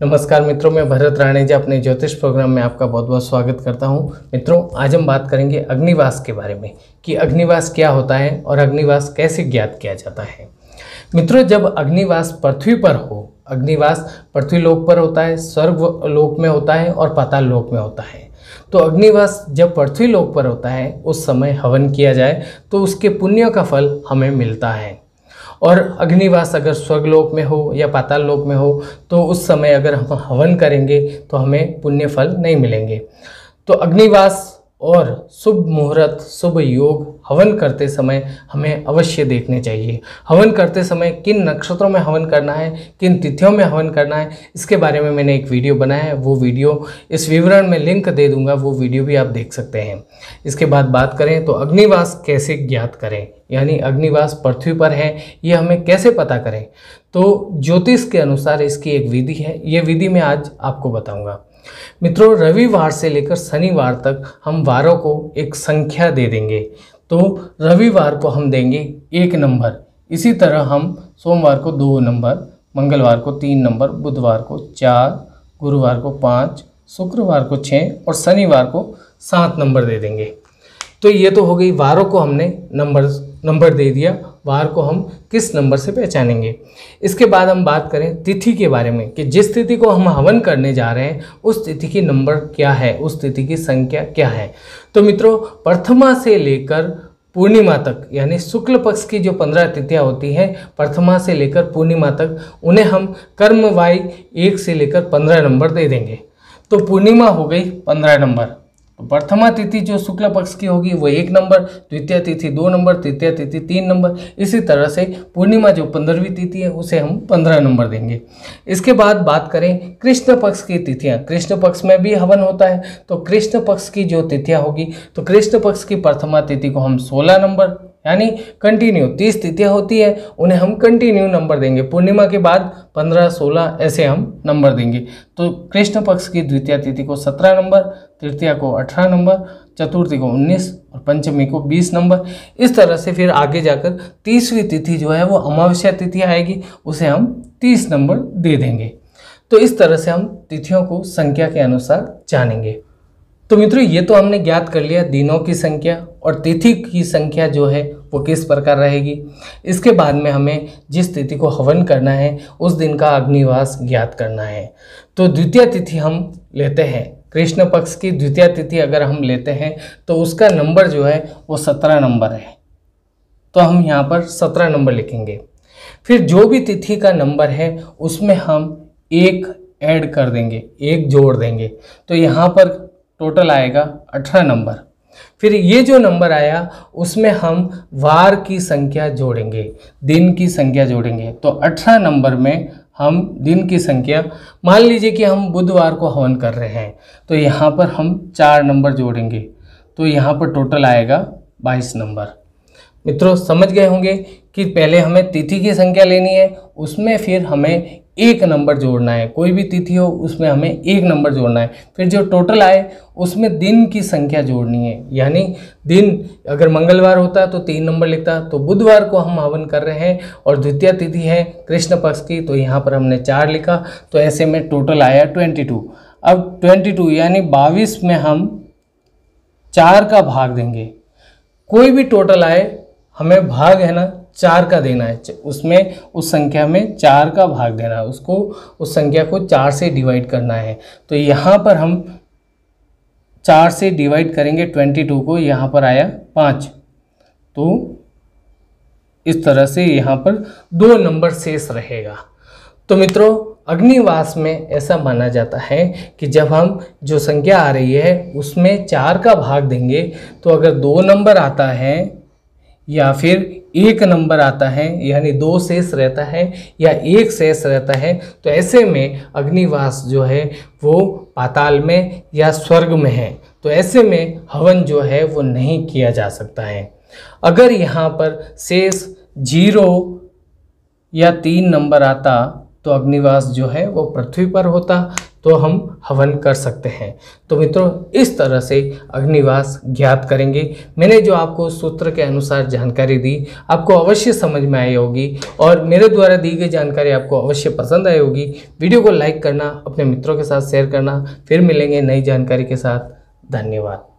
नमस्कार मित्रों, मैं भरत राणे जी अपने ज्योतिष प्रोग्राम में आपका बहुत बहुत स्वागत करता हूँ। मित्रों, आज हम बात करेंगे अग्निवास के बारे में, कि अग्निवास क्या होता है और अग्निवास कैसे ज्ञात किया जाता है। मित्रों, जब अग्निवास पृथ्वी पर हो, अग्निवास पृथ्वी लोक पर होता है, स्वर्ग लोक में होता है और पाताल लोक में होता है। तो अग्निवास जब पृथ्वी लोक पर होता है, उस समय हवन किया जाए तो उसके पुण्य का फल हमें मिलता है। और अग्निवास अगर स्वर्गलोक में हो या पाताल लोक में हो तो उस समय अगर हम हवन करेंगे तो हमें पुण्य फल नहीं मिलेंगे। तो अग्निवास और शुभ मुहूर्त, शुभ योग हवन करते समय हमें अवश्य देखने चाहिए। हवन करते समय किन नक्षत्रों में हवन करना है, किन तिथियों में हवन करना है, इसके बारे में मैंने एक वीडियो बनाया है। वो वीडियो इस विवरण में लिंक दे दूँगा, वो वीडियो भी आप देख सकते हैं। इसके बाद बात करें तो अग्निवास कैसे ज्ञात करें, यानी अग्निवास पृथ्वी पर है, ये हमें कैसे पता करें? तो ज्योतिष के अनुसार इसकी एक विधि है, ये विधि मैं आज आपको बताऊँगा। मित्रों, रविवार से लेकर शनिवार तक हम वारों को एक संख्या दे देंगे। तो रविवार को हम देंगे एक नंबर। इसी तरह हम सोमवार को दो नंबर, मंगलवार को तीन नंबर, बुधवार को चार, गुरुवार को पाँच, शुक्रवार को छः और शनिवार को सात नंबर दे देंगे। तो ये तो हो गई, वारों को हमने नंबर नंबर दे दिया। वार को हम किस नंबर से पहचानेंगे? इसके बाद हम बात करें तिथि के बारे में कि जिस तिथि को हम हवन करने जा रहे हैं, उस तिथि की नंबर क्या है? उस तिथि की संख्या क्या है? तो मित्रों, प्रथमा से लेकर पूर्णिमा तक, यानी शुक्ल पक्ष की जो पंद्रह तिथियाँ होती हैं, प्रथमा से लेकर पूर्णिमा तक, उन्हें हम कर्मवाई एक से लेकर पंद्रह नंबर दे देंगे। तो पूर्णिमा हो गई पंद्रह नंबर। प्रथमा तिथि जो शुक्ल पक्ष की होगी, वो एक नंबर, द्वितीय तिथि दो नंबर, तृतीय तिथि तीन नंबर। इसी तरह से पूर्णिमा जो पंद्रहवीं तिथि है, उसे हम पंद्रह नंबर देंगे। इसके बाद बात करें कृष्ण पक्ष की तिथियाँ। कृष्ण पक्ष में भी हवन होता है तो कृष्ण पक्ष की जो तिथियाँ होगी तो कृष्ण पक्ष की प्रथमा तिथि को हम सोलह नंबर यानी कंटिन्यू तीस तिथियाँ होती है, उन्हें हम कंटिन्यू नंबर देंगे। पूर्णिमा के बाद पंद्रह, सोलह, ऐसे हम नंबर देंगे। तो कृष्ण पक्ष की द्वितीय तिथि को सत्रह नंबर तृतीया को अठारह नंबर चतुर्थी को उन्नीस और पंचमी को बीस नंबर इस तरह से फिर आगे जाकर तीसवीं तिथि जो है वो अमावस्या तिथि आएगी, उसे हम तीस नंबर दे देंगे। तो इस तरह से हम तिथियों को संख्या के अनुसार जानेंगे। तो मित्रों, ये तो हमने ज्ञात कर लिया, दिनों की संख्या और तिथि की संख्या जो है वो किस प्रकार रहेगी? इसके बाद में हमें जिस तिथि को हवन करना है, उस दिन का अग्निवास ज्ञात करना है। तो द्वितीय तिथि हम लेते हैं। कृष्ण पक्ष की द्वितीय तिथि अगर हम लेते हैं तो उसका नंबर जो है, वो सत्रह नंबर है। तो हम यहाँ पर सत्रह नंबर लिखेंगे। फिर जो भी तिथि का नंबर है, उसमें हम एक ऐड कर देंगे, एक जोड़ देंगे। तो यहाँ पर टोटल आएगा अठारह नंबर। फिर ये जो नंबर आया, उसमें हम वार की संख्या जोड़ेंगे, दिन की संख्या जोड़ेंगे। तो अठारह नंबर में हम दिन की संख्या, मान लीजिए कि हम बुधवार को हवन कर रहे हैं तो यहाँ पर हम चार नंबर जोड़ेंगे तो यहाँ पर टोटल आएगा बाईस नंबर। मित्रों, समझ गए होंगे कि पहले हमें तिथि की संख्या लेनी है, उसमें फिर हमें एक नंबर जोड़ना है। कोई भी तिथि हो, उसमें हमें एक नंबर जोड़ना है। फिर जो टोटल आए, उसमें दिन की संख्या जोड़नी है। यानी दिन अगर मंगलवार होता तो तीन नंबर लिखता तो बुधवार को हम हवन कर रहे हैं और द्वितीय तिथि है कृष्ण पक्ष की तो यहाँ पर हमने चार लिखा। तो ऐसे में टोटल आया ट्वेंटी टू अब ट्वेंटी टू यानी बाईस में हम चार का भाग देंगे। कोई भी टोटल आए, हमें भाग है ना चार का देना है। उसमें, उस संख्या में चार का भाग देना है। उसको, उस संख्या को चार से डिवाइड करना है। तो यहाँ पर हम चार से डिवाइड करेंगे ट्वेंटी टू को, यहाँ पर आया पाँच। तो इस तरह से यहाँ पर दो नंबर शेष रहेगा। तो मित्रों, अग्निवास में ऐसा माना जाता है कि जब हम, जो संख्या आ रही है, उसमें चार का भाग देंगे तो अगर दो नंबर आता है या फिर एक नंबर आता है, यानी दो शेष रहता है या एक शेष रहता है तो ऐसे में अग्निवास जो है वो पाताल में या स्वर्ग में है। तो ऐसे में हवन जो है वो नहीं किया जा सकता है। अगर यहाँ पर शेष ज़ीरो या तीन नंबर आता तो अग्निवास जो है वो पृथ्वी पर होता तो हम हवन कर सकते हैं। तो मित्रों, इस तरह से अग्निवास ज्ञात करेंगे। मैंने जो आपको सूत्र के अनुसार जानकारी दी, आपको अवश्य समझ में आई होगी और मेरे द्वारा दी गई जानकारी आपको अवश्य पसंद आई होगी। वीडियो को लाइक करना, अपने मित्रों के साथ शेयर करना। फिर मिलेंगे नई जानकारी के साथ। धन्यवाद।